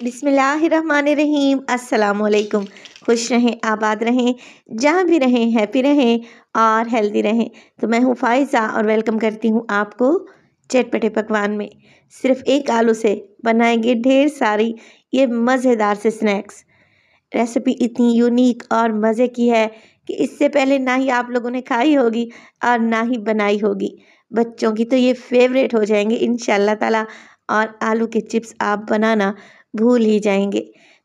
बिसमीम अस्सलामुअलैकुम। खुश रहें, आबाद रहें, जहाँ भी रहें, हैप्पी रहें और हेल्दी रहें। तो मैं हूँ फ़ाइज़ा और वेलकम करती हूँ आपको चटपटे पकवान में। सिर्फ़ एक आलू से बनाएँगे ढेर सारी ये मज़ेदार से स्नैक्स। रेसिपी इतनी यूनिक और मज़े की है कि इससे पहले ना ही आप लोगों ने खाई होगी और ना ही बनाई होगी। बच्चों की तो ये फेवरेट हो जाएँगे इन ताला। और आलू के चिप्स आप बनाना भूल ही जाएँगे।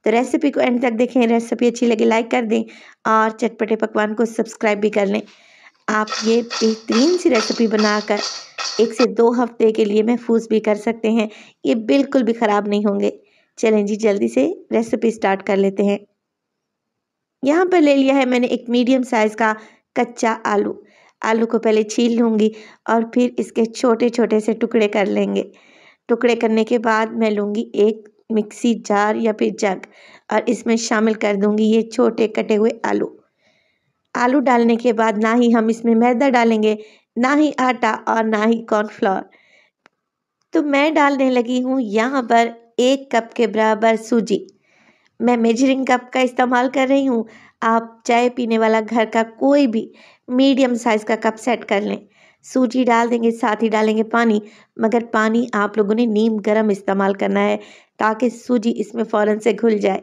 तो रेसिपी को एंड तक देखें रेसिपी अच्छी लगे लाइक कर दें और चटपटे पकवान को सब्सक्राइब भी कर लें। आप ये बेहतरीन सी रेसिपी बनाकर एक से दो हफ़्ते के लिए महफूज भी कर सकते हैं। ये बिल्कुल भी ख़राब नहीं होंगे। चलें जी, जल्दी से रेसिपी स्टार्ट कर लेते हैं। यहाँ पर ले लिया है मैंने एक मीडियम साइज़ का कच्चा आलू। आलू को पहले छील लूँगी और फिर इसके छोटे छोटे से टुकड़े कर लेंगे। टुकड़े करने के बाद मैं लूँगी एक मिक्सी जार या फिर जग, और इसमें शामिल कर दूँगी ये छोटे कटे हुए आलू। आलू डालने के बाद ना ही हम इसमें मैदा डालेंगे, ना ही आटा और ना ही कॉर्नफ्लोर तो मैं डालने लगी हूँ यहाँ पर एक कप के बराबर सूजी। मैं मेजरिंग कप का इस्तेमाल कर रही हूँ। आप चाय पीने वाला घर का कोई भी मीडियम साइज़ का कप सेट कर लें। सूजी डाल देंगे, साथ ही डालेंगे पानी। मगर पानी आप लोगों ने नीम गर्म इस्तेमाल करना है। ताकि सूजी इसमें फ़ौरन से घुल जाए।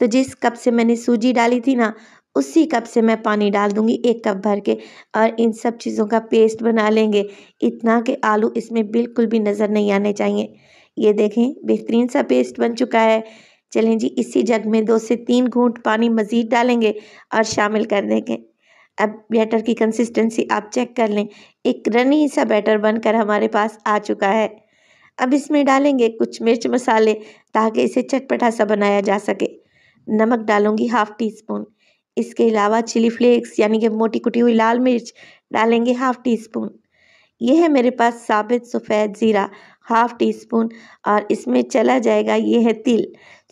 तो जिस कप से मैंने सूजी डाली थी ना, उसी कप से मैं पानी डाल दूँगी एक कप भर के और इन सब चीज़ों का पेस्ट बना लेंगे। इतना कि आलू इसमें बिल्कुल भी नज़र नहीं आने चाहिए। ये देखें, बेहतरीन सा पेस्ट बन चुका है। चलें जी, इसी जग में दो से तीन घूंट पानी मज़ीद डालेंगे और शामिल कर देंगे। अब बैटर की कंसिस्टेंसी आप चेक कर लें। एक रनी सा बैटर बनकर हमारे पास आ चुका है। अब इसमें डालेंगे कुछ मिर्च मसाले ताकि इसे चटपटा सा बनाया जा सके। नमक डालूँगी हाफ़ टी स्पून इसके अलावा चिली फ्लेक्स यानी कि मोटी कुटी हुई लाल मिर्च डालेंगे हाफ़ टी स्पून ये है मेरे पास साबित सफ़ेद ज़ीरा हाफ़ टी स्पून और इसमें चला जाएगा ये है तिल।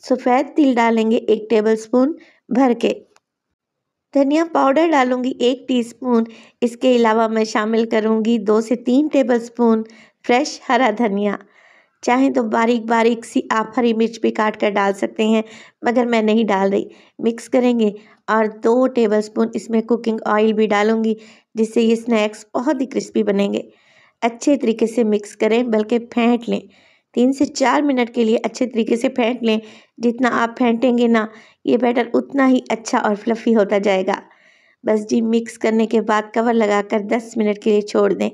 सफ़ेद तिल डालेंगे एक टेबल स्पून भर के। धनिया पाउडर डालूँगी एक टीस्पून। इसके अलावा मैं शामिल करूँगी दो से तीन टेबल स्पून फ्रेश हरा धनिया। चाहें तो बारीक बारीक सी आप हरी मिर्च भी काट कर डाल सकते हैं, मगर मैं नहीं डाल रही। मिक्स करेंगे और दो टेबलस्पून इसमें कुकिंग ऑयल भी डालूँगी, जिससे ये स्नैक्स बहुत ही क्रिस्पी बनेंगे। अच्छे तरीके से मिक्स करें, बल्कि फेंट लें। तीन से चार मिनट के लिए अच्छे तरीके से फेंट लें। जितना आप फेंटेंगे ना, ये बैटर उतना ही अच्छा और फ्लफ़ी होता जाएगा। बस जी, मिक्स करने के बाद कवर लगाकर दस मिनट के लिए छोड़ दें,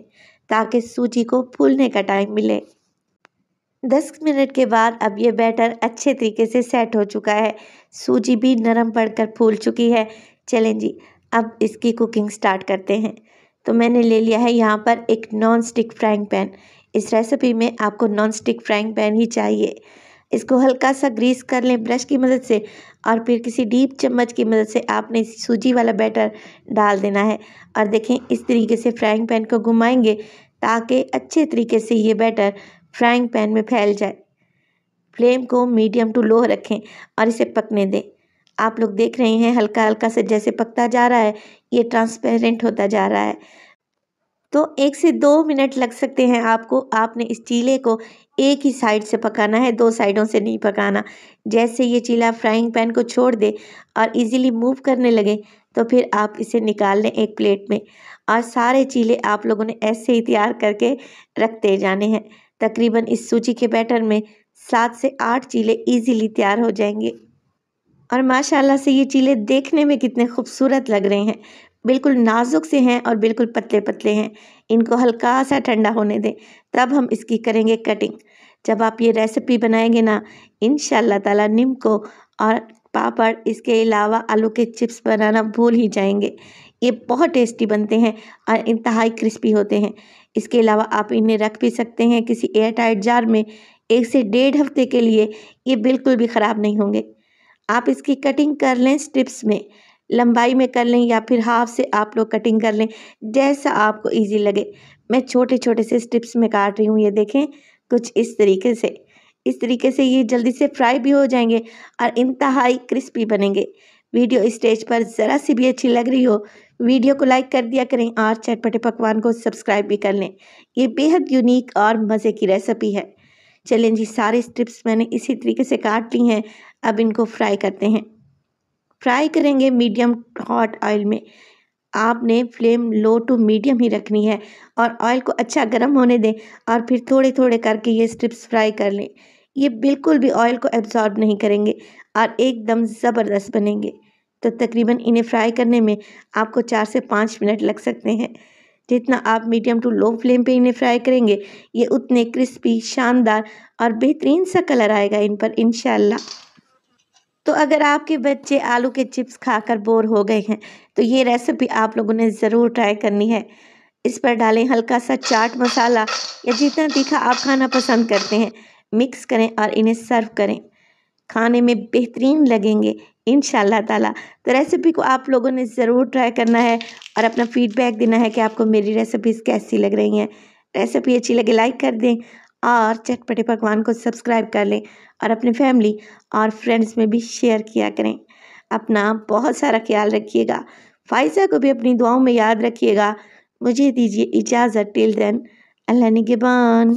ताकि सूजी को फूलने का टाइम मिले। दस मिनट के बाद अब ये बैटर अच्छे तरीके से सेट हो चुका है। सूजी भी नरम पड़कर फूल चुकी है। चलें जी, अब इसकी कुकिंग स्टार्ट करते हैं। तो मैंने ले लिया है यहाँ पर एक नॉन स्टिक फ्राइंग पैन इस रेसिपी में आपको नॉन स्टिक फ्राइंग पैन ही चाहिए। इसको हल्का सा ग्रीस कर लें ब्रश की मदद से और फिर किसी डीप चम्मच की मदद से आपने सूजी वाला बैटर डाल देना है। और देखें, इस तरीके से फ्राइंग पैन को घुमाएँगे ताकि अच्छे तरीके से ये बैटर फ्राइंग पैन में फैल जाए। फ्लेम को मीडियम टू लो रखें और इसे पकने दें। आप लोग देख रहे हैं हल्का हल्का से जैसे पकता जा रहा है, ये ट्रांसपेरेंट होता जा रहा है। तो एक से दो मिनट लग सकते हैं आपको, आपने इस चीले को एक ही साइड से पकाना है, दो साइडों से नहीं पकाना। जैसे ये चीला फ्राइंग पैन को छोड़ दे और इजीली मूव करने लगे तो फिर आप इसे निकाल लें एक प्लेट में। और सारे चीले आप लोगों ने ऐसे ही तैयार करके रखते जाने हैं। तकरीबन इस सूची के बैटर में सात से आठ चीले इजीली तैयार हो जाएँगे। और माशाल्लाह से ये चीले देखने में कितने खूबसूरत लग रहे हैं। बिल्कुल नाजुक से हैं और बिल्कुल पतले पतले हैं। इनको हल्का सा ठंडा होने दें, तब हम इसकी करेंगे कटिंग जब आप ये रेसिपी बनाएँगे ना इन ताला निम को और पापड़, इसके अलावा आलू के चिप्स बनाना भूल ही जाएँगे। ये बहुत टेस्टी बनते हैं और इंतहाई क्रिस्पी होते हैं। इसके अलावा आप इन्हें रख भी सकते हैं किसी एयर टाइट जार में एक से डेढ़ हफ़्ते के लिए, ये बिल्कुल भी ख़राब नहीं होंगे। आप इसकी कटिंग कर लें स्ट्रिप्स में, लंबाई में कर लें या फिर हाफ़ से आप लोग कटिंग कर लें, जैसा आपको इजी लगे। मैं छोटे छोटे से स्ट्रिप्स में काट रही हूँ, ये देखें, कुछ इस तरीके से। इस तरीके से ये जल्दी से फ्राई भी हो जाएँगे और इंतहाई क्रिस्पी बनेंगे। वीडियो स्टेज पर ज़रा सी भी अच्छी लग रही हो, वीडियो को लाइक कर दिया करें और चटपटे पकवान को सब्सक्राइब भी कर लें। ये बेहद यूनिक और मज़े की रेसिपी है। चलें जी, सारे स्ट्रिप्स मैंने इसी तरीके से काट ली हैं, अब इनको फ्राई करते हैं। फ्राई करेंगे मीडियम हॉट ऑयल में। आपने फ्लेम लो टू मीडियम ही रखनी है और ऑयल को अच्छा गर्म होने दें और फिर थोड़े थोड़े करके ये स्ट्रिप्स फ्राई कर लें। ये बिल्कुल भी ऑयल को एब्जॉर्ब नहीं करेंगे और एकदम ज़बरदस्त बनेंगे। तो तकरीबन इन्हें फ्राई करने में आपको चार से पाँच मिनट लग सकते हैं। जितना आप मीडियम टू लो फ्लेम पे इन्हें फ्राई करेंगे, ये उतने क्रिस्पी, शानदार और बेहतरीन सा कलर आएगा इन पर इन तो अगर आपके बच्चे आलू के चिप्स खाकर बोर हो गए हैं तो ये रेसिपी आप लोगों ने ज़रूर ट्राई करनी है। इस पर डालें हल्का सा चाट मसाला या जितना तीखा आप खाना पसंद करते हैं, मिक्स करें और इन्हें सर्व करें। खाने में बेहतरीन लगेंगे इन ताला। तो रेसिपी को आप लोगों ने ज़रूर ट्राई करना है और अपना फीडबैक देना है कि आपको मेरी रेसिपीज़ कैसी लग रही हैं। रेसिपी अच्छी लगे, लाइक कर दें और चटपटे पकवान को सब्सक्राइब कर लें। और अपने फैमिली और फ्रेंड्स में भी शेयर किया करें। अपना बहुत सारा ख्याल रखिएगा। फ़ाइज़ा को भी अपनी दुआओं में याद रखिएगा। मुझे दीजिए इजाज़त। टिल देन अल्लाह निगेबान।